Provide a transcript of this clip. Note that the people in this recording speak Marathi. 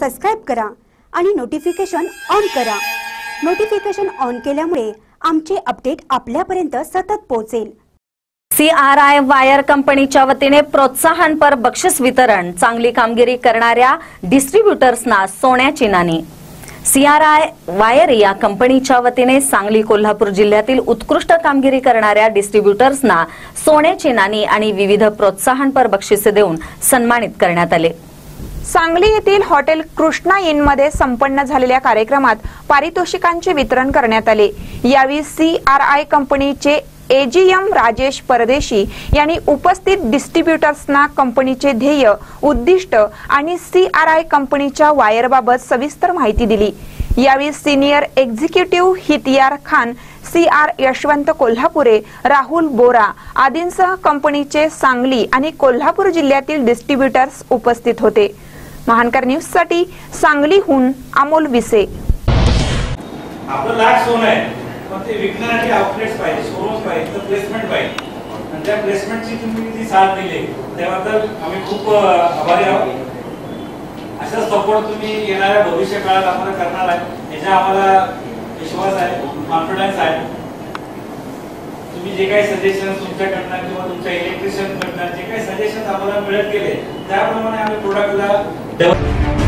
सबस्क्राईब करा आणि नोटिफिकेशन ऑन करा. नोटिफिकेशन ऑन केल्यामुळे आमचे अपडेट आपल्यापर्यंत सतत पोहोचेल. सी आर आय वायर कंपनीच्या वतीने प्रोत्साहनपर बक्षीस वितरण चांगली कामगिरी करणाऱ्या डिस्ट्रीब्युटर्सना सोन्याची नाणी सी आर आय वायर या कंपनीच्या वतीने सांगली कोल्हापूर जिल्ह्यातील उत्कृष्ट कामगिरी करणाऱ्या डिस्ट्रीब्युटर्सना सोन्याची नाणी आणि विविध प्रोत्साहनपर बक्षिसे देऊन सन्मानित करण्यात आले. सांगली येथील हॉटेल कृष्णा इनमध्ये संपन्न झालेल्या कार्यक्रमात पारितोषिकांचे वितरण करण्यात आले. यावेळी सी आर आय कंपनीचे एजीएम राजेश परदेशी यांनी उपस्थित डिस्ट्रीब्युटर्सना कंपनीचे ध्येय उद्दिष्ट आणि सी आर आय कंपनीच्या वायरबाबत सविस्तर माहिती दिली. यावेळी senior executive Hitiyar Khan C R Yashwant Kolhapure Rahul Bora आदींसह कंपनीचे सांगली आणि कोल्हापूर जिल्ह्यातील डिस्ट्रीब्युटर्स उपस्थित होते. महानकर न्यूजसाठी सांगलीहून अमोल विसे. आपलं लाख सोनं आहे पण ते विकण्यासाठी आउटलेट्स पाहिजे शोरूम्स पाहिजे तर प्लेसमेंट पाहिजे. आणि त्या प्लेसमेंटची तुम्ही जी साथ दिली त्याबद्दल आम्ही खूप आभारी आहोत. असा सपोर्ट तुम्ही येणाऱ्या भविष्य काळात आम्हाला करणार आहे याचा आम्हाला विश्वास आहे कॉन्फिडन्स आहे. तुम्ही जे काही सजेशन तुमच्याकडनं किंवा तुमच्या इलेक्ट्रिशियनकडनं जे काही सजेशन आम्हाला मिळत गेले त्याप्रमाणे आम्ही प्रोडक्टला Yeah.